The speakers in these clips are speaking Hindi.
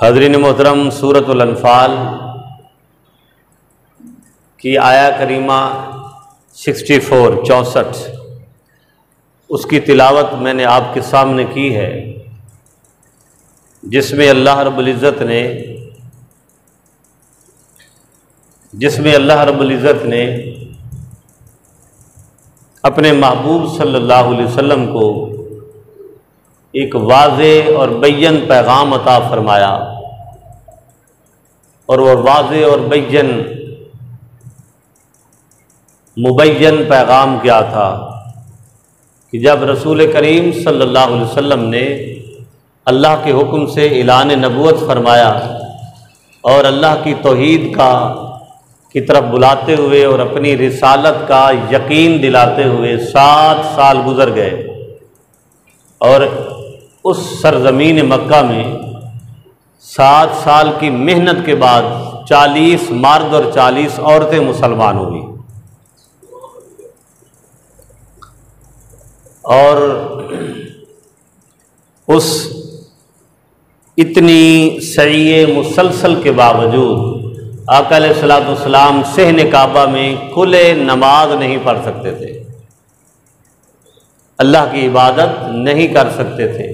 हजरीन मोहतरम सूरतलनफ़ाल की आया करीमा 64 चौंसठ। उसकी तिलावत मैंने आपके सामने की है, जिसमें अल्लाह रब्बुल ने, जिसमें अल्लाह रब्बुल ने अपने महबूब सल्लल्लाहु अलैहि वसल्लम को एक वाज और बैन पैगाम अता फरमाया। और वह वाज और बैन मुबैन पैगाम क्या था कि जब रसूल करीम सल्लल्लाहु अलैहि वसल्लम ने अल्लाह के हुक्म से ऐलान नबूत फरमाया और अल्लाह की तोहीद का, की तरफ़ बुलाते हुए और अपनी रिसालत का यकीन दिलाते हुए सात साल गुजर गए और उस सरजमीन मक्का में सात साल की मेहनत के बाद चालीस मर्द और चालीस औरतें मुसलमान हुई। और उस इतनी सही मुसलसल के बावजूद आकल सलाम सहन काबा में खुले नमाज़ नहीं पढ़ सकते थे। अल्लाह की इबादत नहीं कर सकते थे।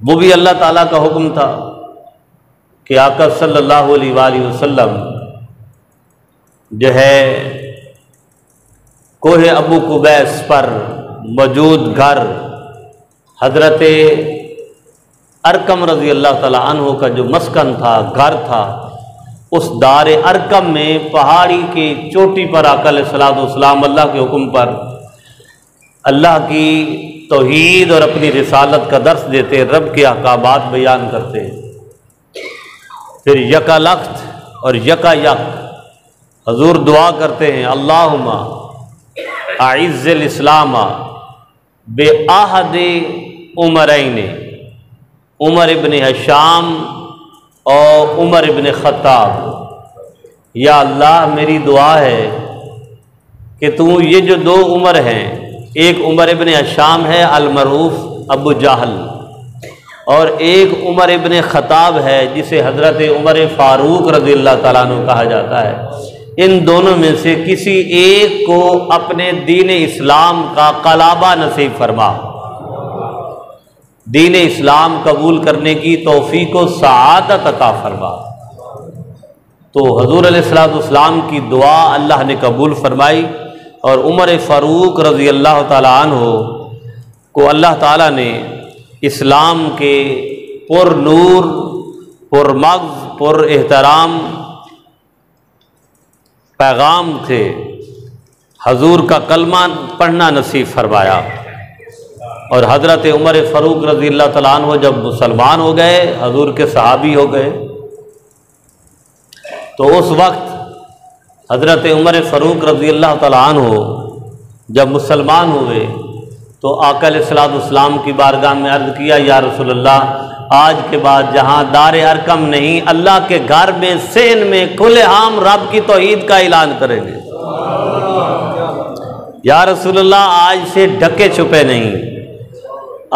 वो भी अल्लाह ताला का हुक्म था कि आका सल्लल्लाहु अलैहि वसल्लम जो है, कोहे अबू कुबैस पर मौजूद घर हज़रत अरकम रज़ी अल्लाह अनहु का जो मस्कन था, घर था, उस दार अरकम में पहाड़ी की चोटी पर आकल सलाम अल्लाह के हुक्म पर अल्लाह की तोहीद और अपनी रिसालत का दर्स देते रब के अहकाबात बयान करते फिर यका लख्त और यका यक। हजूर दुआ करते हैं अल्लाहुमा आइज़ल इस्लामा बे आहद उमरैन। उमर इबन हशाम और उमर इबन ख़त्ताब। या अल्लाह, मेरी दुआ है कि तू ये जो दो उमर हैं एक उमर इबन अशाम है, अलमरूफ अबू जाहल। और एक उमर इबन ख़ताब है, जिसे हज़रत उमर फ़ारूक रज़ी तु कहा जाता है। इन दोनों में से किसी एक को अपने दीन इस्लाम का कलाबा नसीब फरमा। दीन इस्लाम कबूल करने की तोफ़ी को सआदत अता फरमा। तो हजूर सलाम की दुआ अल्लाह ने कबूल फरमाई। और उमर फ़ारूक रज़ी अल्लाह तु को अल्लाह ताला ने इस्लाम के पुर नूर, पुर एहतराम पैगाम थे। हजूर का कलमा पढ़ना नसीब फरमाया। और हज़रत उमर फ़ारूक रज़ी अल्लाह तु जब मुसलमान हो गए, हजूर के सहाबी हो गए तो उस वक्त हज़रत उमर फ़ारूक रज़ी अल्लाह तन हो जब मुसलमान हुए तो आकल सलाम की बारगाह में अर्ज़ किया, या रसोल्ला आज के बाद जहाँ दार अरकम नहीं, अल्लाह के घर में सेन में खुले आम रब की तोहद का ऐलान करेंगे। या रसोल्ला आज से ढके छुपे नहीं,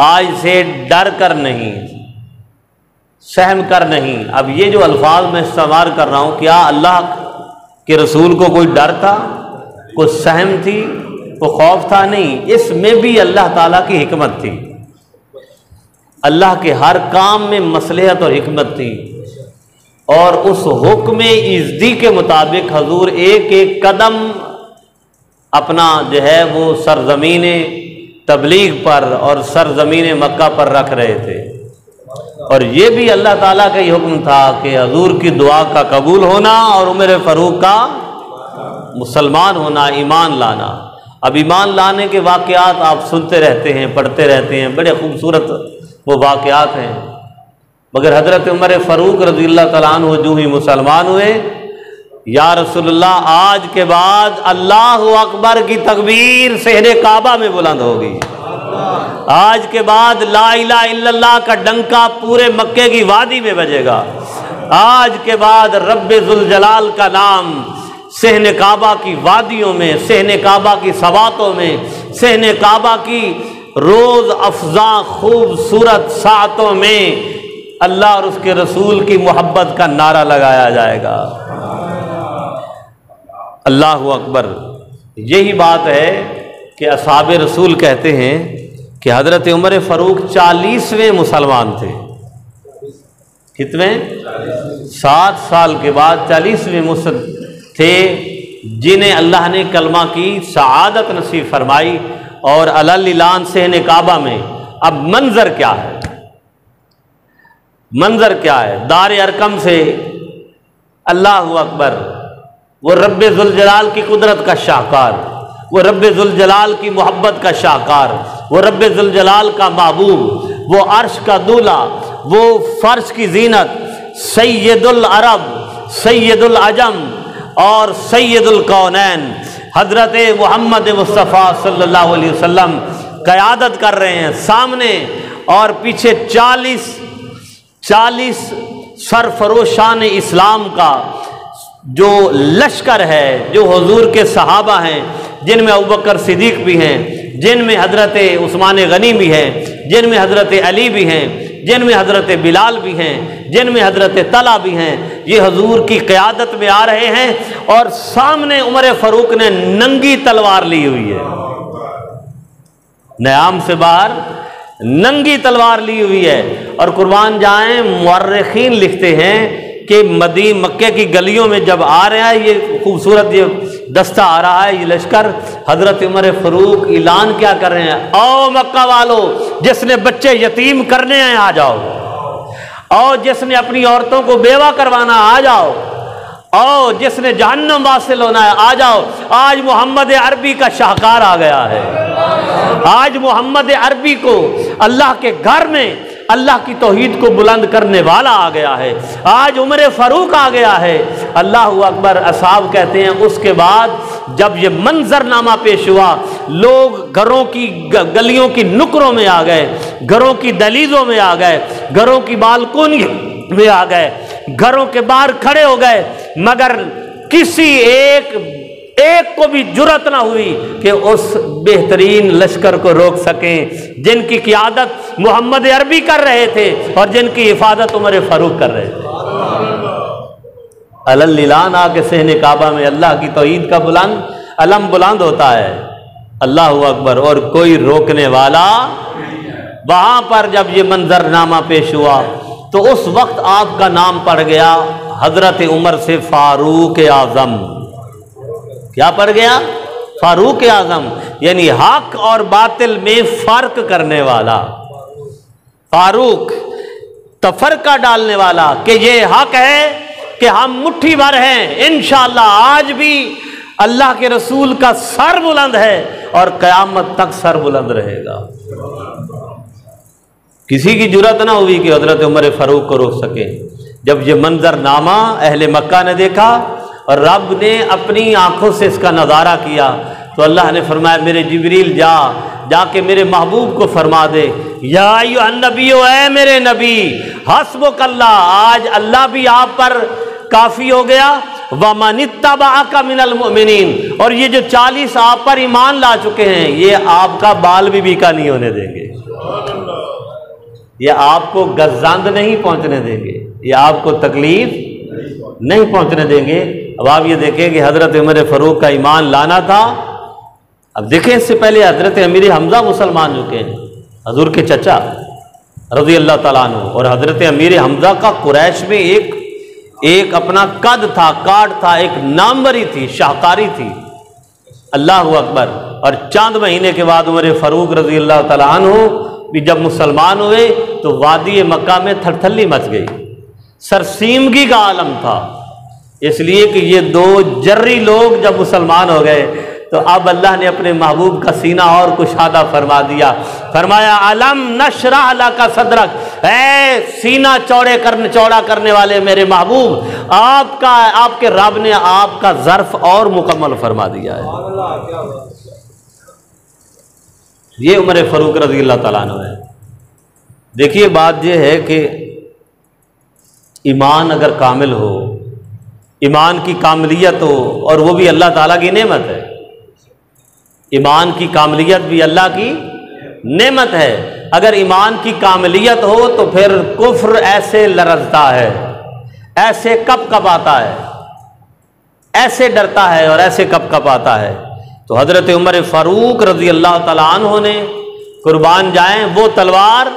आज से डर कर नहीं, सहम कर नहीं, अब ये जो अल्फाज मैं इस्तेमाल कर रहा हूँ, क्या अल्लाह कि रसूल को कोई डर था, कोई सहम थी, कोई खौफ था? नहीं, इसमें भी अल्लाह ताला की हमत थी। अल्लाह के हर काम में मसलहत और हमत थी। और उस हुक्म इज्दी के मुताबिक हजूर एक एक कदम अपना जो है वो सरजमीन तबलीग पर और सरजमीन मक्का पर रख रहे थे। और ये भी अल्लाह ताला का ही हुक्म था कि हजूर की दुआ का कबूल होना और उमर फ़रूक का मुसलमान होना, ईमान लाना। अब ईमान लाने के वाक़ात आप सुनते रहते हैं, पढ़ते रहते हैं, बड़े खूबसूरत वो वाक़ात हैं। मगर हज़रत उमर फ़रूक रज़ी तु जो ही मुसलमान हुए, या रसोल्ला आज के बाद अल्लाह अकबर की तकबीर सहरे काबा में बुलंद होगी। आज के बाद ला इला का डंका पूरे मक्के की वादी में बजेगा। आज के बाद रब जलाल का नाम सहन काबा की वादियों में, सहन काबा की सवातों में, सहन काबा की रोज़ अफजा खूबसूरत सातों में अल्लाह और उसके रसूल की मोहब्बत का नारा लगाया जाएगा। अल्लाह अकबर, यही बात है कि असाब रसूल कहते हैं कि हज़रत उमर फ़ारूक चालीसवें मुसलमान थे। कितने? सात साल के बाद चालीसवें मुसल थे, जिन्हें अल्लाह ने कलमा की शहादत नसीब फरमाई और अलान से काबा में। अब मंजर क्या है? मंजर क्या है? दार अरकम से अल्लाह अकबर, वो रब जुलजलाल की कुदरत का शाहकार, वो रब जुलजलाल की मोहब्बत का शाहकार। वो रब जुलजलाल का महबूब, वो अर्श का दूल्हा, वो फ़र्श की जीनत सैदुल अरब सैदुल अजम और सैदुल कौनैन। हज़रत मोहम्मद मुस्तफ़ा सल्लल्लाहु अलैहि वसल्लम क़यादत कर रहे हैं सामने और पीछे चालीस चालीस सरफरोशान इस्लाम का जो लश्कर है, जो हजूर के सहाबा हैं, जिनमें अबकर सिद्दीक भी हैं जिनमें हज़रत उस्मान गनी भी हैं, जिनमें हज़रत अली भी हैं, जिनमें हज़रत बिलाल भी हैं, जिनमें हज़रत तला भी हैं, ये हजूर की क़्यादत में आ रहे हैं और सामने उमर फ़ारूक ने नंगी तलवार ली हुई है। नयाम से बाहर नंगी तलवार ली हुई है और कुर्बान जाएँ मर्रखीन लिखते हैं कि मदी मक्के की गलियों में जब आ रहा है, ये खूबसूरत ये दस्ता आ रहा है, ये लश्कर। हज़रत उमर फरूक ऐलान क्या कर रहे हैं? आओ मक्का वालो, जिसने बच्चे यतीम करने हैं, आ जाओ। और जिसने अपनी औरतों को बेवा करवाना आ जाओ। और जिसने जहन्नम वासिल होना है, आ जाओ। आज मोहम्मद अरबी का शाहकार आ गया है। आज मोहम्मद अरबी को अल्लाह के घर में अल्लाह की तोहीद को बुलंद करने वाला आ गया है। आज उम्र फ़ारूक आ गया है। अल्लाह अकबर असाब कहते हैं, उसके बाद जब ये मंजरनामा पेश हुआ, लोग घरों की गलियों की नुकरों में आ गए, घरों की दलीजों में आ गए, घरों की बालकोनी में आ गए, घरों के बाहर खड़े हो गए, मगर किसी एक एक को भी ज़रूरत ना हुई कि उस बेहतरीन लश्कर को रोक सकें, जिनकी क्यादत मोहम्मद अरबी कर रहे थे और जिनकी हिफाजत उमर फारूक कर रहे थे। अल्लान आके सहन काबा में अल्लाह की तोईद का बुलंद, अलम बुलंद होता है। अल्लाह अकबर, और कोई रोकने वाला वहाँ पर जब ये मंजरनामा पेश हुआ तो उस वक्त आपका नाम पड़ गया हज़रत उमर से फारूक आज़म। क्या पड़ गया? फारूक आज़म, यानी हक और बातिल में फ़र्क करने वाला। फारूक, तफरका डालने वाला कि ये हक है कि हम मुट्ठी भर हैं। इनशाला आज भी अल्लाह के रसूल का सर बुलंद है और क़यामत तक सर बुलंद रहेगा। किसी की ज़रूरत ना हुई कि हज़रत उमर फ़ारूक को रोक सके। जब ये मंजरनामा अहले मक्का ने देखा और रब ने अपनी आँखों से इसका नज़ारा किया। तो अल्लाह ने फरमाया, मेरे जबरील जा, जाके मेरे महबूब को फरमा दे। या नबी है मेरे नबी हसब कल्ला आज अल्लाह भी आप पर काफ़ी हो गया। वमनितबा का मिनल मोमिन और ये जो चालीस आप पर ईमान ला चुके हैं, ये आपका बाल भी बीका नहीं होने देंगे। ये आपको गजांद नहीं पहुँचने देंगे। ये आपको तकलीफ़ नहीं पहुँचने देंगे। अब आप ये देखें कि हज़रत उमर फ़रूक का ईमान लाना था। अब देखें इससे पहले हज़रत अमीर हमज़ा मुसलमान चुके हैं हजूर के चचा रज़ी अल्लाह तला और हज़रत अमीर हमज़ा का कुरैश में एक एक अपना कद था, काट था, एक नामवरी थी, शाहकारी थी। अल्लाह अकबर। और चाँद महीने के बाद उमर फ़रूक रज़ी अल्लाह तला भी जब मुसलमान हुए तो वादी मक्का में थरथली मच गई। सरसीमगी का आलम था। इसलिए कि ये दो जर्री लोग जब मुसलमान हो गए तो अब अल्लाह ने अपने महबूब का सीना और कुशादा फरमा दिया। फरमाया अलम नशरा अल्लाह का सदरक? है सीना चौड़े करने चौड़ा करने वाले मेरे महबूब आपका आपके रब ने आपका जर्फ और मुकम्मल फरमा दिया है। ये उम्र फ़रूक रज़ी अल्लाह तला है। देखिए बात यह है कि ईमान अगर कामिल हो ईमान की कामलियत हो और वो भी अल्लाह ताला की नेमत है। ईमान की कामलियत भी अल्लाह की नेमत है। अगर ईमान की कामलियत हो तो फिर कुफ्र ऐसे लरजता है, ऐसे कब कब आता है, ऐसे डरता है और ऐसे कब कब आता है। तो हज़रत उमर फ़ारूक रज़ी अल्लाह तु ने कुर्बान जाएँ, वो तलवार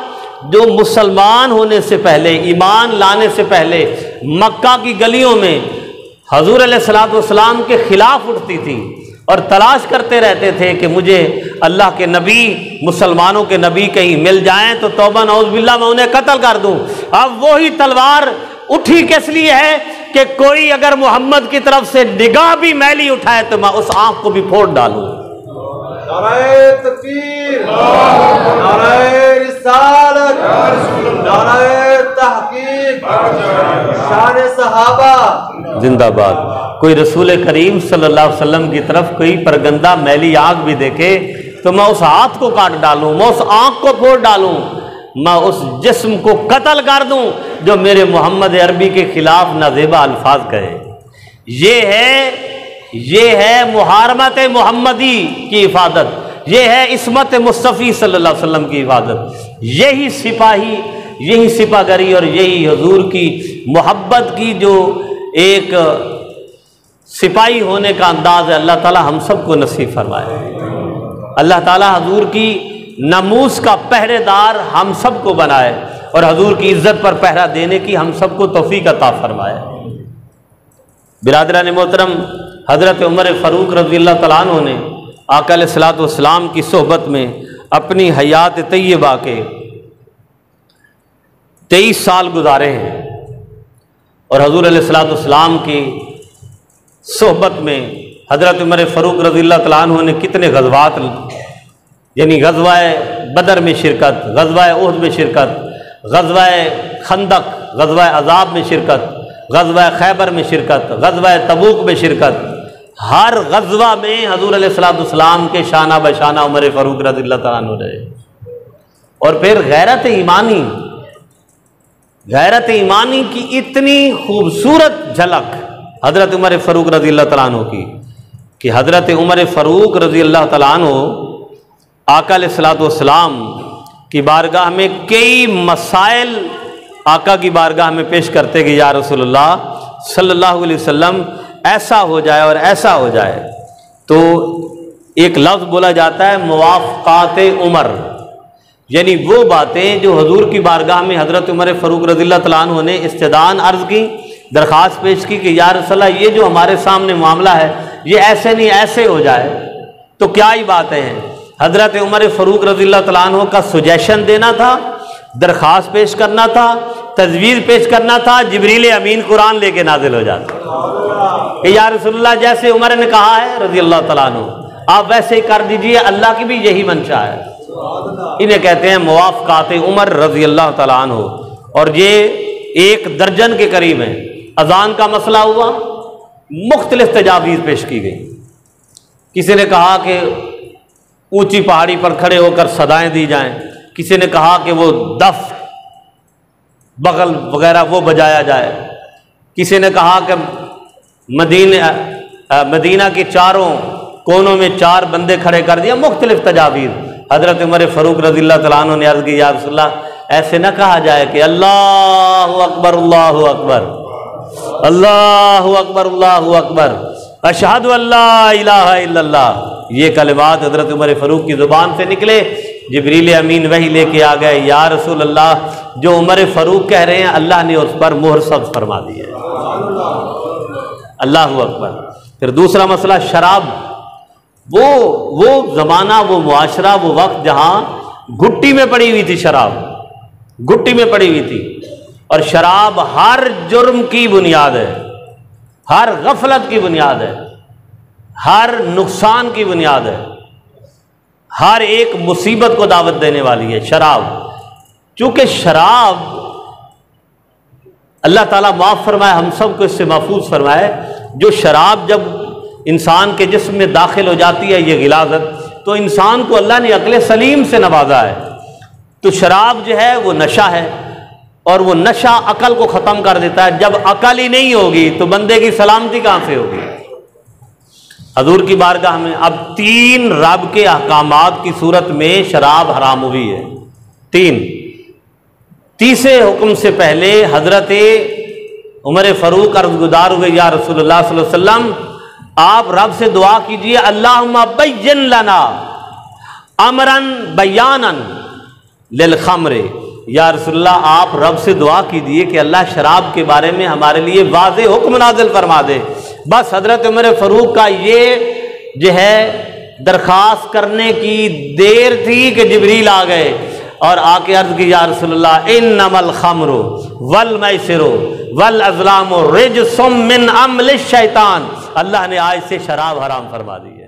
जो मुसलमान होने से पहले, ईमान लाने से पहले मक्का की गलियों में हजूर सलाम के ख़िलाफ़ उठती थी और तलाश करते रहते थे कि मुझे अल्लाह के नबी, मुसलमानों के नबी कहीं मिल जाएँ तो तोबा नौजबिल्ला मैं उन्हें कत्ल कर दूँ। अब वही तलवार उठी किस लिए है कि कोई अगर मोहम्मद की तरफ़ से निगाह भी मैली उठाए तो मैं उस आँख को भी फोड़ डालूं। जिंदाबाद। कोई रसूल करीम सल्लल्लाहु अलैहि वसल्लम की तरफ़ कोई परगंदा मैली आग भी देखे तो मैं उस हाथ को काट डालूं, मैं उस आँख को फोड़ डालूं, मैं उस जिस्म को कत्ल कर दूँ, जो मेरे मोहम्मद अरबी के खिलाफ नाजेबा अल्फाज कहे। ये है ये है मुहारमत मोहम्मदी की हिफाजत ये है इसमत मुस्तफ़ी सल्लल्लाहु अलैहि वसल्लम की हिफाजत यही सिपाही, यही सिपागरी और यही हजूर की मोहब्बत की जो एक सिपाही होने का अंदाज है, अल्लाह ताला हम सबको नसीब फरमाए। अल्लाह ताला हजूर की नमूस का पहरेदार हम सबको बनाए और हजूर की इज़्ज़त पर पहरा देने की हम सबको तोफ़ी का ता फरमाए। बिरादरा ने मोहतरम, हज़रत उमर फ़ारूक रज़ी तु ने आकल सलाम की सोहबत में अपनी हयात तय्यबा के तेईस साल गुजारे हैं। और हजूर सलाम की सोहबत में हज़रत उमर फ़ारूक रज़ी तु ने कितने गजबात यानी गजवा बदर में शिरकत गजवा उहद में शिरकत गजवा खंदक गजवा अजाब में शिरकत गजवा खैबर में शिरकत गजवा तबूक में शिरकत। हर गजवा में हजूर सलाम के शाना बशाना उमर फ़रूक रज़ी रहे। और फिर गैरत ईमानी गैरत ईमानी की इतनी खूबसूरत झलक हज़रत उमर फ़रूक रज़ी तु की, कि हज़रत उमर फ़रूक रज़ी अल्लाह तु आका सलाम की बारगाह में कई मसाइल आका की बारगाह में पेश करते कि या रसोल्ला सल्लल्लाहु अलैहि वसल्लम, ऐसा हो जाए और ऐसा हो जाए। तो एक लफ्ज़ बोला जाता है मुआफ़ात उमर। यानी वो बातें जो हजूर की बारगाह में हज़रत उमर फ़रूक रज़ील्ला तु ने इस्तदान अर्ज़ की दरख्वास्त पेश की कि, या रसल्ला ये जो हमारे सामने मामला है, ये ऐसे नहीं, ऐसे हो जाए। तो क्या ही बातें हैं। हज़रत उमर फ़रूक रज़ी तु का सुजेशन देना था दरख्वास्त पेश करना था, तजवीज़ पेश करना था, जबरील अमीन कुरान लेके नाजिल हो जाता। कि या रसुल्ला जैसे उमर ने कहा है रज़ी अल्लाह तु आप वैसे ही कर दीजिए, अल्लाह की भी यही मंशा है। इन्हें कहते हैं मुआफ़ात उमर रज़ी अल्लाह तु और ये एक दर्जन के करीब है। अजान का मसला हुआ, मुख्तलिफ़ तजावीज़ पेश की गई। किसी ने कहा कि ऊँची पहाड़ी पर खड़े होकर सदाएँ दी जाएँ। किसी ने कहा कि वो दफ, बगल वगैरह वो बजाया जाए। किसी ने कहा कि मदीना मदीना के चारों कोनों में चार बंदे खड़े कर दिया मुख्तलिफ़ तजावीज़। हज़रत उमर फ़रूक रज़ी तु ने अर्ज़ की यारसल्ला ऐसे ना कहा जाए कि अल्लाह अकबर अल्लाह अकबर अल्लाह अकबर अल्लाह अकबर, अशहद अल्लाह ये कलमात हज़रत उमर फ़रूक की ज़ुबान से निकले, जबरील अमीन वही लेके आ गए, या रसूल अल्लाह जो उमर फ़रूक कह रहे हैं, अल्लाह ने उस पर मोहर सब्ज फरमा दी है। अल्लाह अकबर। फिर दूसरा मसला, शराब। वो वो ज़माना, वो मुआशरा, वो वक्त जहाँ गुट्टी में पड़ी हुई थी शराब घुट्टी में पड़ी हुई थी। और शराब हर जुर्म की बुनियाद है, हर गफलत की बुनियाद है, हर नुकसान की बुनियाद है, हर एक मुसीबत को दावत देने वाली है शराब। चूँकि शराब, अल्लाह ताला माफ़ फरमाए, हम सबको इससे महफूज फरमाए, जो शराब जब इंसान के जिस्म में दाखिल हो जाती है ये गिलाजत। तो इंसान को अल्लाह ने अकल सलीम से नवाजा है। तो शराब जो है, वो नशा है और वो नशा अकल को ख़त्म कर देता है। जब अकल ही नहीं होगी तो बंदे की सलामती कहाँ से होगी? हजूर की बारगाह में अब तीन रब के अहकाम की सूरत में शराब हराम हुई है। तीन। तीसरे हुक्म से पहले हज़रत उमर फ़रूक अर्जगुदार हुए या अलैहि वसल्लम आप रब से दुआ कीजिए अल्लाह बैन लना अमरन बयानन खमरे। या रसुल्ला आप रब से दुआ कीजिए कि अल्लाह शराब के बारे में हमारे लिए वाज हुक्म नाजिल फरमा दे। बस हज़रत उमर फ़रूक का ये जो है, दरख्वास्त करने की देर थी कि जबरील आ गए। और आके अर्ज़ की, या रसोल्ला इन नमल खमरो वल मै मैसरो वल अजलाम रिज मिन अमल शैतान। अल्लाह ने आज से शराब हराम फरमा दी है।